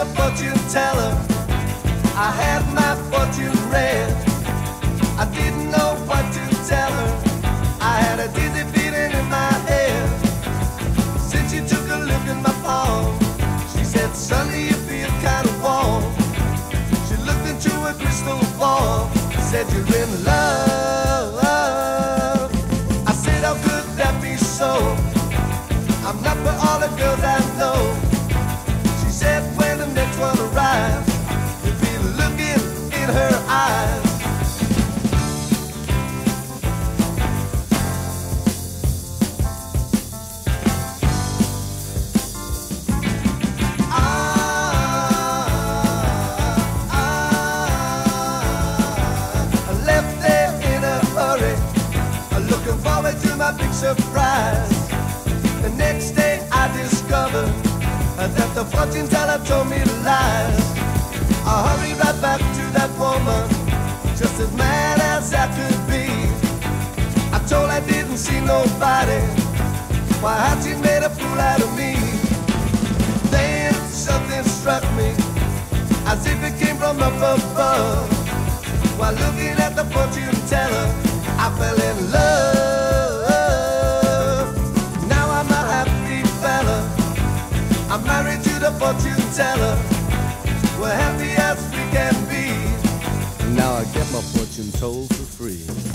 the fortune teller. I had my fortune read. I didn't know what to tell her. I had a dizzy feeling in my head. Since she took a look at my palm, she said, Sonny, you feel kind of warm. She looked into a crystal ball, said, You're in love. I said, How could that be so? I'm not for all the girls I know. She said, one arrives, you'll be looking in her eyes. I fortune teller told me lies. I hurried right back to that woman, just as mad as I could be. I told I didn't see nobody. Why had she made a fool out of me? Then something struck me, as if it came from up above. While looking at the fortune teller, I fell in love. Fortune teller. We're happy as we can be. And now I get my fortune told for free.